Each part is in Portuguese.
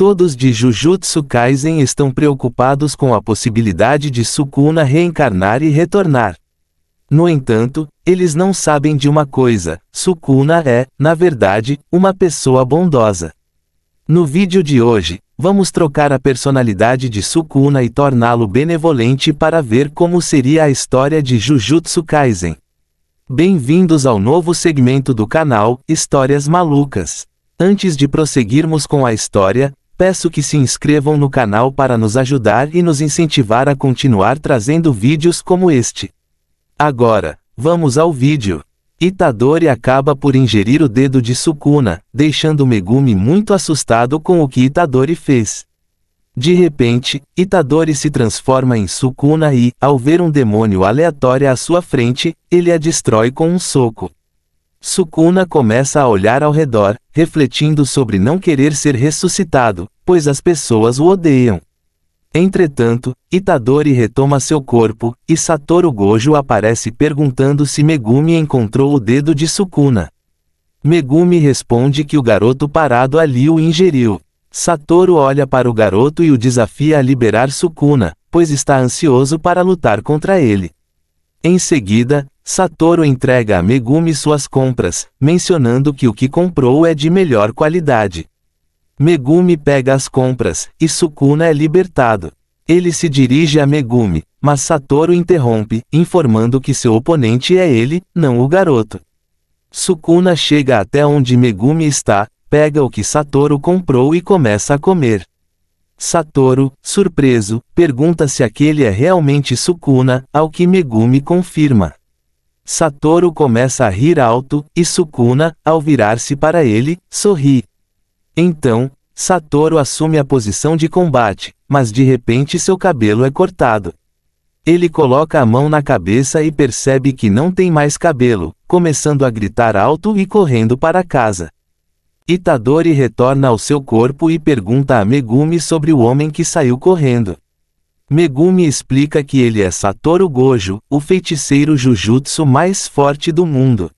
Todos de Jujutsu Kaisen estão preocupados com a possibilidade de Sukuna reencarnar e retornar. No entanto, eles não sabem de uma coisa: Sukuna é, na verdade, uma pessoa bondosa. No vídeo de hoje, vamos trocar a personalidade de Sukuna e torná-lo benevolente para ver como seria a história de Jujutsu Kaisen. Bem-vindos ao novo segmento do canal, Histórias Malucas. Antes de prosseguirmos com a história, peço que se inscrevam no canal para nos ajudar e nos incentivar a continuar trazendo vídeos como este. Agora, vamos ao vídeo. Itadori acaba por ingerir o dedo de Sukuna, deixando Megumi muito assustado com o que Itadori fez. De repente, Itadori se transforma em Sukuna e, ao ver um demônio aleatório à sua frente, ele a destrói com um soco. Sukuna começa a olhar ao redor, refletindo sobre não querer ser ressuscitado, pois as pessoas o odeiam. Entretanto, Itadori retoma seu corpo, e Satoru Gojo aparece perguntando se Megumi encontrou o dedo de Sukuna. Megumi responde que o garoto parado ali o ingeriu. Satoru olha para o garoto e o desafia a liberar Sukuna, pois está ansioso para lutar contra ele. Em seguida, Satoru entrega a Megumi suas compras, mencionando que o que comprou é de melhor qualidade. Megumi pega as compras, e Sukuna é libertado. Ele se dirige a Megumi, mas Satoru interrompe, informando que seu oponente é ele, não o garoto. Sukuna chega até onde Megumi está, pega o que Satoru comprou e começa a comer. Satoru, surpreso, pergunta se aquele é realmente Sukuna, ao que Megumi confirma. Satoru começa a rir alto, e Sukuna, ao virar-se para ele, sorri. Então, Satoru assume a posição de combate, mas de repente seu cabelo é cortado. Ele coloca a mão na cabeça e percebe que não tem mais cabelo, começando a gritar alto e correndo para casa. Itadori retorna ao seu corpo e pergunta a Megumi sobre o homem que saiu correndo. Megumi explica que ele é Satoru Gojo, o feiticeiro Jujutsu mais forte do mundo.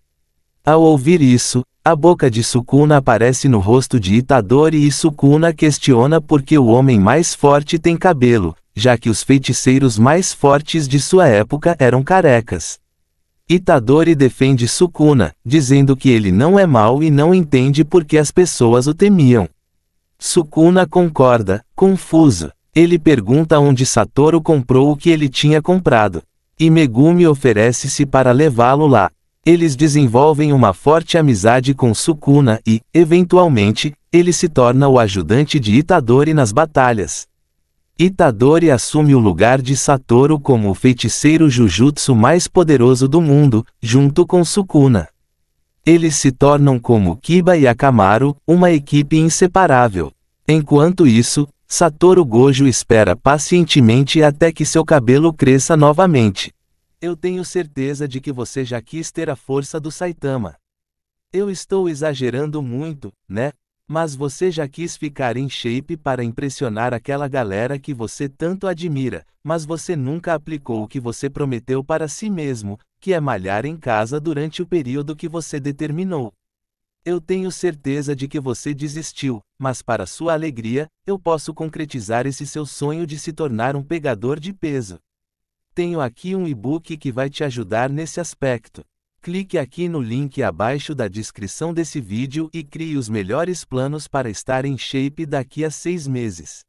Ao ouvir isso, a boca de Sukuna aparece no rosto de Itadori e Sukuna questiona por que o homem mais forte tem cabelo, já que os feiticeiros mais fortes de sua época eram carecas. Itadori defende Sukuna, dizendo que ele não é mau e não entende por que as pessoas o temiam. Sukuna concorda, confuso. Ele pergunta onde Satoru comprou o que ele tinha comprado. E Megumi oferece-se para levá-lo lá. Eles desenvolvem uma forte amizade com Sukuna e, eventualmente, ele se torna o ajudante de Itadori nas batalhas. Itadori assume o lugar de Satoru como o feiticeiro Jujutsu mais poderoso do mundo, junto com Sukuna. Eles se tornam como Kiba e Akamaru, uma equipe inseparável. Enquanto isso, Satoru Gojo espera pacientemente até que seu cabelo cresça novamente. Eu tenho certeza de que você já quis ter a força do Saitama. Eu estou exagerando muito, né? Mas você já quis ficar em shape para impressionar aquela galera que você tanto admira, mas você nunca aplicou o que você prometeu para si mesmo, que é malhar em casa durante o período que você determinou. Eu tenho certeza de que você desistiu, mas para sua alegria, eu posso concretizar esse seu sonho de se tornar um pegador de peso. Tenho aqui um e-book que vai te ajudar nesse aspecto. Clique aqui no link abaixo da descrição desse vídeo e crie os melhores planos para estar em shape daqui a seis meses.